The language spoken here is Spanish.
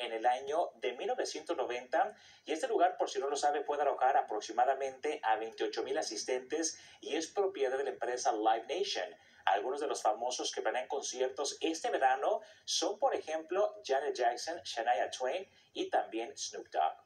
en el año de 1990 y este lugar, por si no lo sabe, puede alojar aproximadamente a 28 mil asistentes y es propiedad de la empresa Live Nation. Algunos de los famosos que planean conciertos este verano son, por ejemplo, Janet Jackson, Shania Twain y también Snoop Dogg.